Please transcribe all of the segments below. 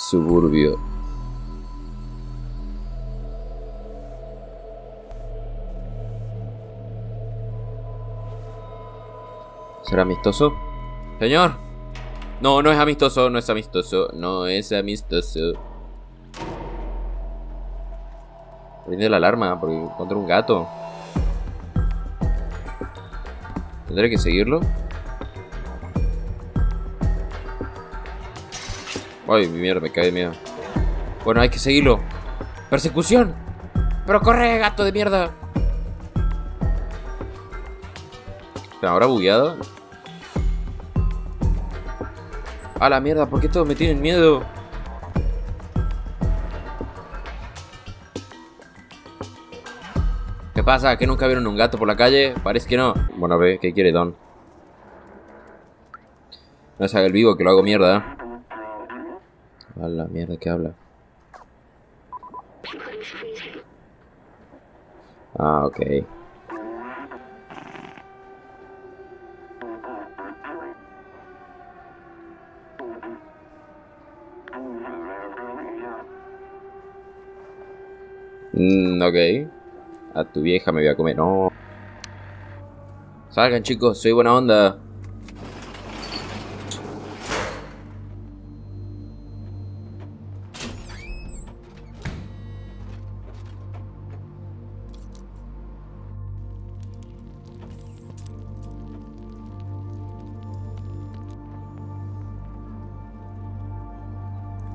Suburbio. ¿Será amistoso? Señor. No, no es amistoso, no es amistoso, no es amistoso. Prende la alarma porque encontré un gato. ¿Tendré que seguirlo? Ay, mi mierda, me cae de miedo. Bueno, hay que seguirlo. ¡Persecución! ¡Pero corre, gato de mierda! ¿Se habrá bugueado? A la mierda, ¿por qué todos me tienen miedo? ¿Qué pasa? ¿Que nunca vieron un gato por la calle? Parece que no. Bueno, a ver, ¿qué quiere Don? No se haga el vivo que lo hago mierda, ¿eh? A la mierda que habla. Ah, ok. Mm, ok. A tu vieja me voy a comer. No. Salgan chicos, soy buena onda.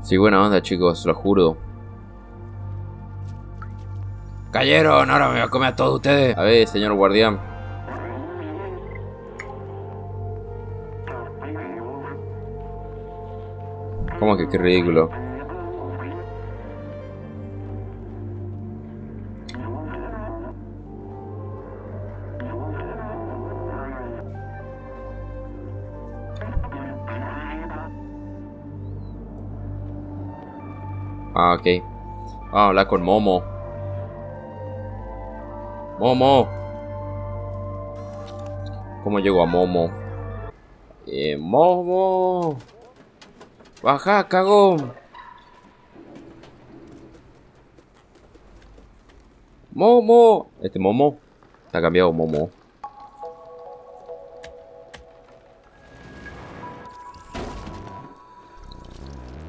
Sí, buena onda chicos, lo juro. Cayeron, ahora me voy a comer a todos ustedes. A ver, señor guardián. ¿Cómo que qué ridículo? Ah, ok. Vamos a hablar con Momo. Momo. ¿Cómo llego a Momo? Eh, Momo. Baja, cagón. Momo. Este Momo. Está cambiado Momo.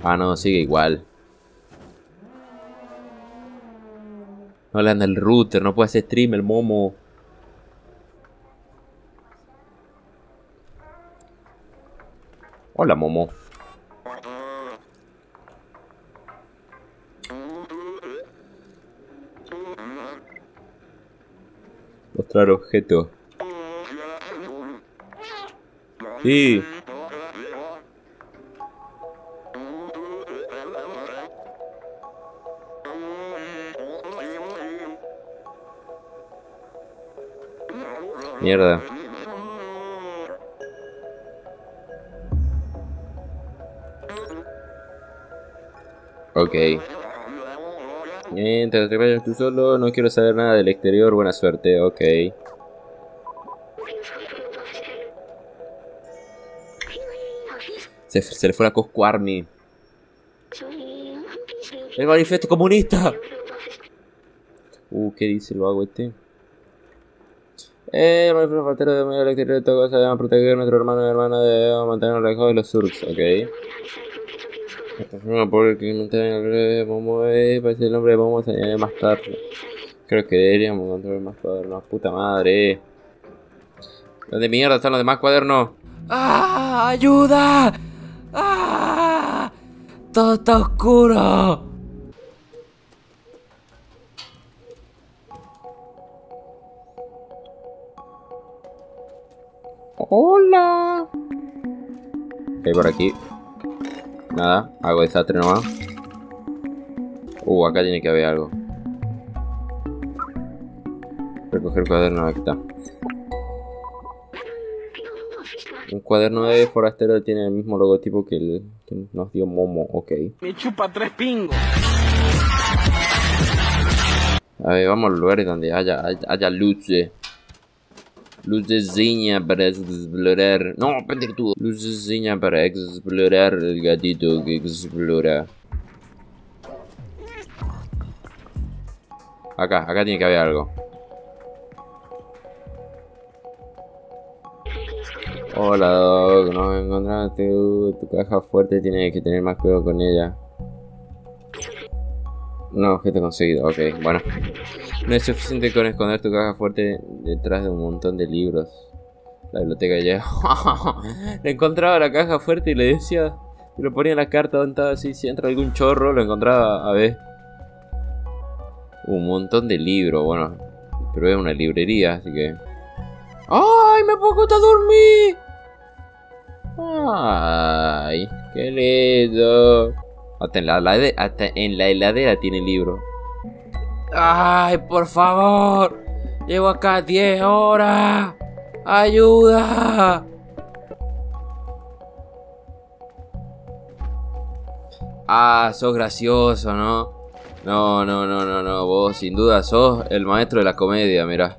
Ah, no, sigue igual. No le anda el router, no puede hacer stream el momo. Hola, momo. Mostrar objeto. Sí. Mierda. Ok. Mientras te vayas tú solo, no quiero saber nada del exterior. Buena suerte, ok. Se, se le fue la Cosco Army. ¡El manifiesto comunista! Uh, ¿qué dice lo hago este? Eh, el faltero de medio exterior de todo cosa debemos proteger a nuestro hermano y hermana debemos mantenernos lejos de los surks, ok. Esta forma por el mantenga el Momo eh, parece el nombre de Momo se añade más tarde. Creo que deberíamos encontrar más cuadernos, puta madre. ¿Dónde mierda están los demás cuadernos? ¡Ah! ¡Ayuda! ¡Ah! Todo está oscuro. Hola. ¿Qué hay por aquí? Nada, hago desastre nomás. Uh, acá tiene que haber algo. Recoger cuaderno, aquí está. Un cuaderno de forastero tiene el mismo logotipo que el que nos dio Momo, ok. Me chupa tres pingos. A ver, vamos a lugares donde haya, haya, haya luces. Luceciña para explorar. No, pendejo. Luceciña para explorar el gatito que explora. Acá, acá tiene que haber algo. Hola Doc, no me encontraste. Tu caja fuerte tienes que tener más cuidado con ella. No, objeto conseguido. Ok, bueno. No es suficiente con esconder tu caja fuerte detrás de un montón de libros. La biblioteca ya. le encontraba la caja fuerte y le decía. Y lo ponía en la carta donde estaba así. Si entra algún chorro, lo encontraba a ver. Un montón de libros, bueno. Pero es una librería, así que. ¡Ay! ¡Me puedo a dormir! ¡Ay! ¡Qué lindo! Hasta en la, heladera, hasta en la heladera tiene libro. ¡Ay, por favor! Llevo acá 10 horas. ¡Ayuda! Ah, sos gracioso, ¿no? No, no, no, no, no. Vos sin duda sos el maestro de la comedia, mira.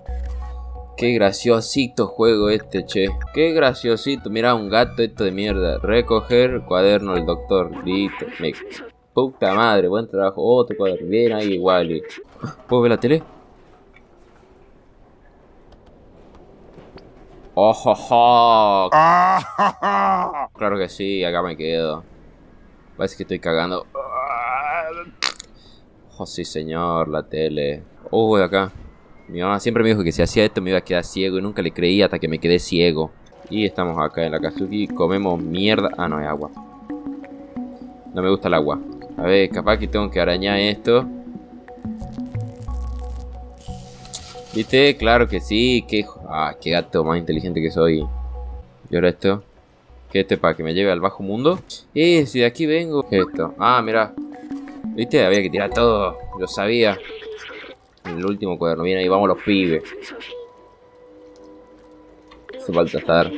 Qué graciosito juego este, che. Qué graciosito. Mira, un gato esto de mierda. Recoger cuaderno del doctor. Listo. Me... Puta madre, buen trabajo. Otro cuaderno. Bien ahí igual. ¿Puedo ver la tele? ¡Oh, Claro que sí, acá me quedo. Parece que estoy cagando. Oh, sí, señor, la tele. Uy, acá. Mi mamá siempre me dijo que si hacía esto me iba a quedar ciego y nunca le creí hasta que me quedé ciego. Y estamos acá en la Kazuki, comemos mierda. Ah, no, hay agua. No me gusta el agua. A ver, capaz que tengo que arañar esto. ¿Viste? Claro que sí. Qué, ah, qué gato más inteligente que soy. ¿Y ahora esto? ¿Qué este para que me lleve al bajo mundo? Eh, si de aquí vengo. ¿Qué es esto? Ah, mira. ¿Viste? Había que tirar todo. Lo sabía el último cuaderno. Viene ahí, vamos los pibes. Hace falta estar.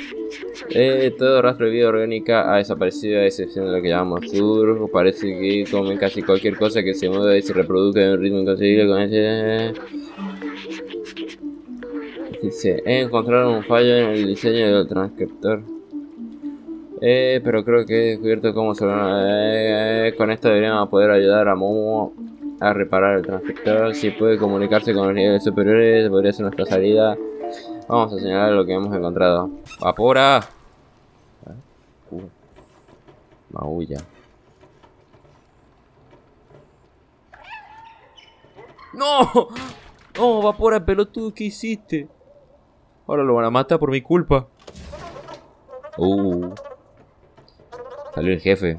Eh, todo rastro de vida orgánica ha desaparecido a excepción de lo que llamamos sur. Parece que comen casi cualquier cosa que se mueva y se reproduzca en un ritmo inconcebible con ese... Dice, he encontrado un fallo en el diseño del transcriptor. Eh, pero creo que he descubierto cómo se eh, con esto deberíamos poder ayudar a Momo a reparar el transcriptor. Si puede comunicarse con los niveles superiores, podría ser nuestra salida. Vamos a señalar lo que hemos encontrado. ¡Vapora! Uh, maulla. ¡No! ¡No, Vapora, pelotudo! ¿Qué hiciste? Ahora lo van a matar por mi culpa. Uh. Salió el jefe.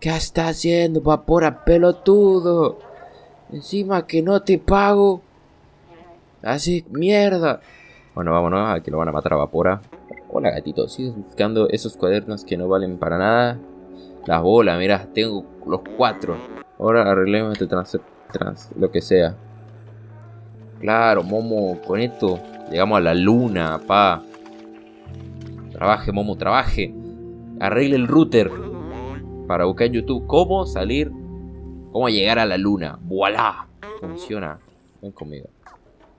¿Qué está haciendo, Vapora, pelotudo? Encima que no te pago. Así, mierda. Bueno, vámonos, aquí lo van a matar a Vapora. Hola, gatito. ¿Sigues buscando esos cuadernos que no valen para nada? Las bolas, mira, tengo los cuatro. Ahora arreglemos este trans, trans, lo que sea. Claro, Momo, con esto llegamos a la luna, pa. Trabaje, Momo, trabaje. Arregle el router para buscar en YouTube cómo salir ¿Cómo llegar a la luna? ¡Voilá! Funciona. Ven conmigo.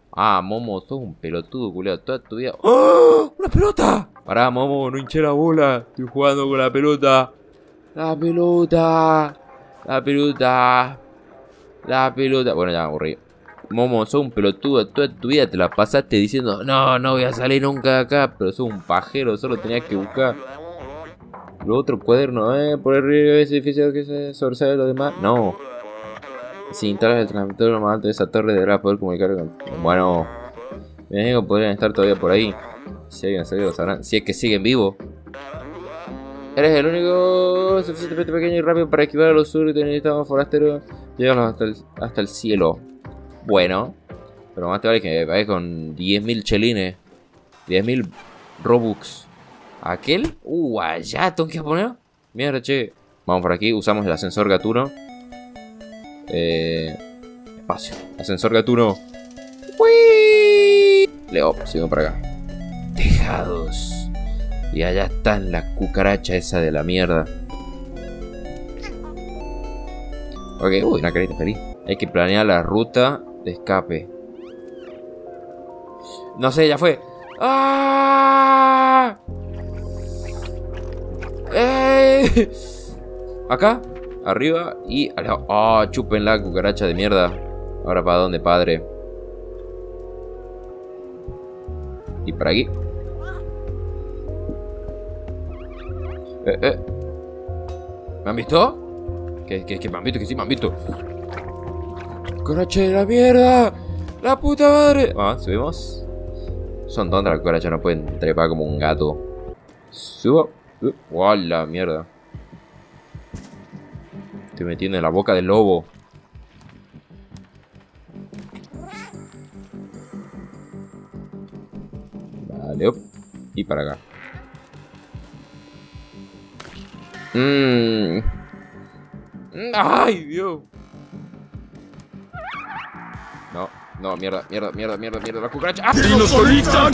Ah, Momo, sos un pelotudo, culiado. Toda tu vida. ¡Oh! ¡Una pelota! Pará, Momo, no hinché la bola. Estoy jugando con la pelota. La pelota. La pelota. La pelota. Bueno, ya me aburrí. Momo, sos un pelotudo. Toda tu vida te la pasaste diciendo, no, no voy a salir nunca de acá. Pero sos un pajero, solo tenías que buscar. Lo otro cuaderno, ¿eh? Por el ese edificio que se sobresale los demás. No. Si instalas el transmisor más alto de esa torre, deberás poder comunicar con. Bueno, mis amigos podrían estar todavía por ahí. Si alguien salido, sabrán. Si es que siguen vivos. Eres el único suficientemente pequeño y rápido para esquivar a los sur y necesitamos forasteros. Llegamos hasta el, hasta el cielo. Bueno, pero más te vale que vayas con 10.000 chelines, 10.000 robux. ¿Aquel? Uh, allá tengo que poner. Mierda, che. Vamos por aquí, usamos el ascensor gatuno. Eh, espacio. Ascensor gatuno. Leo, sigo por acá. Tejados. Y allá están la cucaracha esa de la mierda. Ok, uy, una carita feliz. Hay que planear la ruta de escape. No sé, ya fue. ¡Ah! Acá, arriba y... ¡Ah! chupen la cucaracha de mierda. Ahora para dónde, padre. Y para aquí. Eh, eh. ¿Me han visto? ¿Qué, me han visto? Que sí me han visto. ¡Corache de la mierda! ¡La puta madre! Ah, subimos. Son tontas las cucarachas, no pueden trepar como un gato. Subo. Uh, ¡Oh, la mierda! Estoy metiendo en la boca del lobo. Vale, op. Y para acá. Mmm. ¡Ay, Dios! No, no, mierda, mierda, mierda, mierda, mierda, la cucaracha. ¡Ah! ¡Dinosonichan!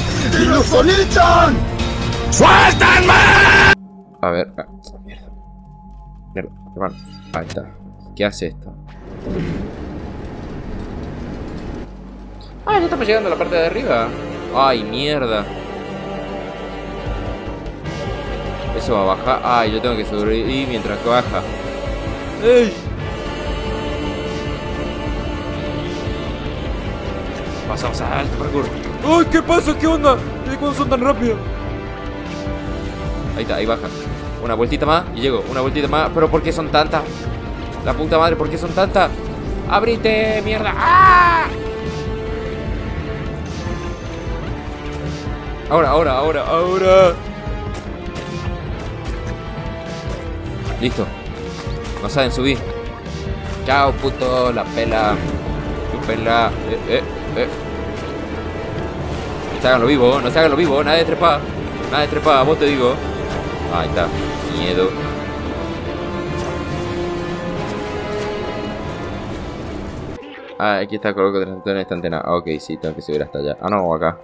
¡Suéltanme! A ver, ah, mierda. Mierda, hermano. Ahí está. ¿Qué hace esto? Ah, ya estamos llegando a la parte de arriba. Ay, mierda. Eso va a bajar. Ay, yo tengo que sobrevivir mientras que baja. ¡Ey! Pasamos a alto parkour. ¡Ay, qué pasa! ¿Qué onda? ¿De cuándo son tan rápidos? Ahí está, ahí baja. Una vueltita más y llego. Una vueltita más. ¿Pero por qué son tantas? La puta madre, ¿por qué son tantas? ¡Abrite, mierda! ¡Ah! Ahora, ahora, ahora, ahora. Listo. No saben subir. Chao, puto, la pela. Chúpenla. Eh, eh, eh. No se hagan lo vivo, no se hagan lo vivo, nada de trepa. Nada de trepa, vos te digo. Ahí está. Miedo. Ah, aquí está coloco transductor en esta antena. Ah, ok, sí, tengo que subir hasta allá. Ah, no, acá.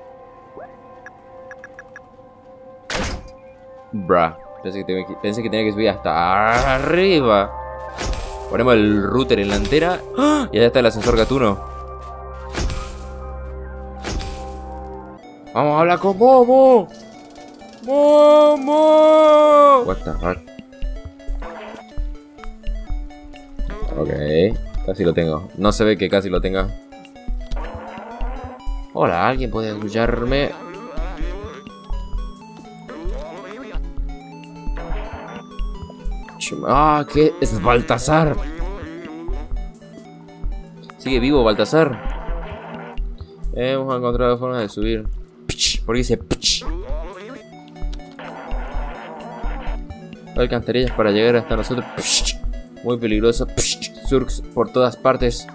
Bra. Pensé que, tenía que, subir hasta arriba. Ponemos el router en la antena. ¡Ah! Y allá está el ascensor gatuno. Vamos a hablar con Momo. Momo. What the fuck. Ok. Casi lo tengo. No se ve que casi lo tenga. Hola, ¿alguien puede escucharme? Ah, ¿qué? Es Baltasar. Sigue vivo Baltasar. Hemos encontrado formas de subir. ¿Por qué dice Alcantarillas para llegar hasta nosotros. Muy peligroso. Surks por todas partes.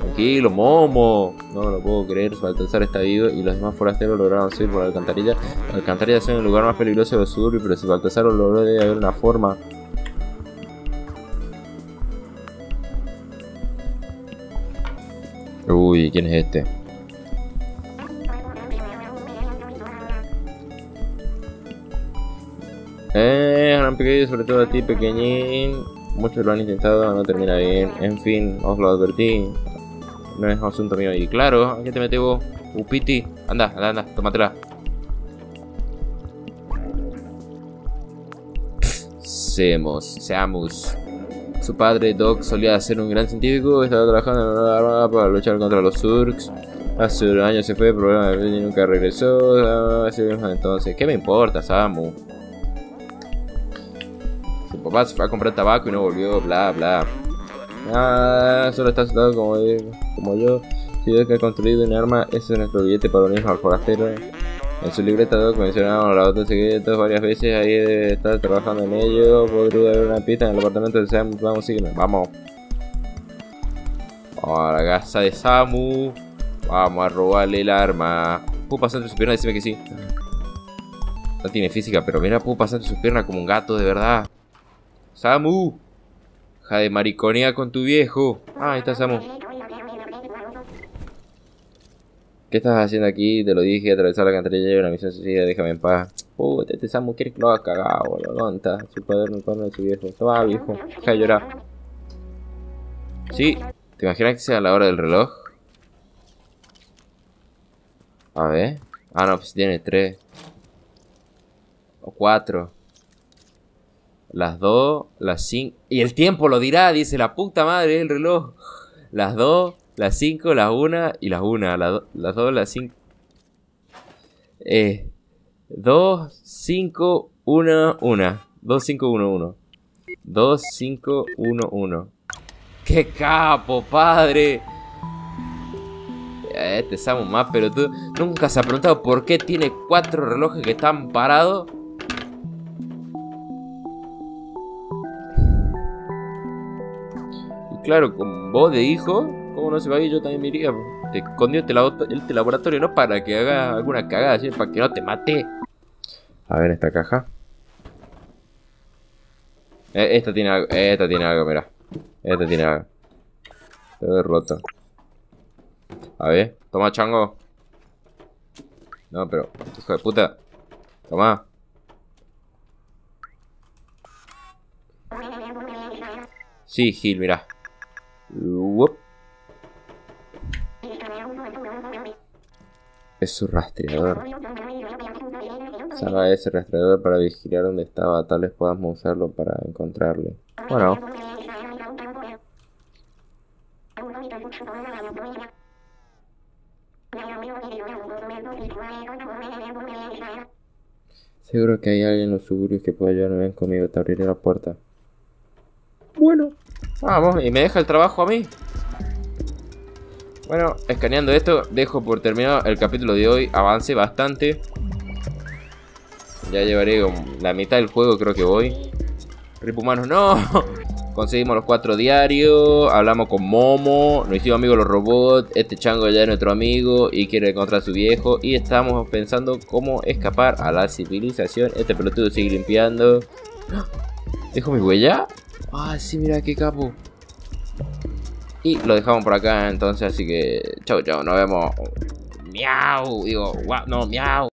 Tranquilo, Momo. No lo puedo creer. Baltasar está vivo y los demás forasteros lograron subir por la alcantarilla. Las alcantarillas son el lugar más peligroso del sur, pero si Baltasar lo logró, debe haber una forma. Uy, ¿quién es este? Eh, gran pequeño, sobre todo a ti, pequeñín. Muchos lo han intentado, no termina bien. En fin, os lo advertí. No es asunto mío. Y claro, ¿a qué te metes vos? Upiti, anda, anda, anda, tómatela. Seamos, seamos. Su padre, Doc, solía ser un gran científico. Estaba trabajando en una para luchar contra los Surks. Hace un año se fue, y nunca regresó. Entonces, ¿qué me importa, Samu? Su papá se fue a comprar tabaco y no volvió, bla, bla. Ah, solo está asustado como, como yo. Si ves que ha construido un arma, ese es nuestro billete para unirnos al forastero. En su libreta Doc mencionaron los otros secretos varias veces, ahí debe estar trabajando en ello. Podría haber una pista en el apartamento de Samu. Vamos, sígueme, vamos. Vamos a la casa de Samu. Vamos a robarle el arma. ¿Puedo pasar entre sus piernas? Decime que sí. No tiene física, pero mira, puedo pasar entre sus piernas como un gato, de verdad. Samu. Ja de mariconía con tu viejo. Ah, ahí está Samu. ¿Qué estás haciendo aquí? Te lo dije, atravesar la alcantarilla y una misión suicida, déjame en paz. Puta, este Samu quiere que lo haga cagado, boludo. ¿Dónde? Su padre el cuerno de su viejo. Toma, viejo. Deja de llorar. Sí. ¿Te imaginas que sea la hora del reloj? A ver. Ah, no, pues tiene tres. O cuatro. Las 2, las 5. Y el tiempo lo dirá, dice la puta madre el reloj. Las 2, las 5, las 1 y las 1. Las 2, las 5. Eh, 2, 5, 1, 1. 2, 5, 1, 1. 2, 5, 1, 1. ¡Qué capo, padre! Este Samu más, pero tú nunca se ha preguntado por qué tiene cuatro relojes que están parados. Claro, con vos de hijo, ¿cómo no se va a ir? Yo también me iría. Te escondió este, este laboratorio, no para que haga alguna cagada, ¿sí? para que no te mate. A ver esta caja. Eh, esta tiene algo, esta tiene algo, mira. Esta tiene algo. Se ve roto. A ver, toma chango. No, pero, hijo de puta. Toma. Sí, Gil, mira. Es su rastreador. Salva ese rastreador para vigilar dónde estaba. Tal vez podamos usarlo para encontrarle. Bueno. Seguro que hay alguien en los suburbios que pueda ayudarme ven conmigo, te abriré la puerta. Vamos, y me deja el trabajo a mí. Bueno, escaneando esto, dejo por terminado el capítulo de hoy. Avancé bastante. Ya llevaré la mitad del juego, creo que voy. Rip humanos, no. Conseguimos los cuatro diarios, hablamos con Momo, nos hicimos amigos los robots, este chango ya es nuestro amigo y quiere encontrar a su viejo y estamos pensando cómo escapar a la civilización. Este pelotudo sigue limpiando. ¿Dejo mi huella? Ah, sí, mira qué capo. Y lo dejamos por acá entonces, así que chau chau, nos vemos. Miau, digo, wow, no, miau.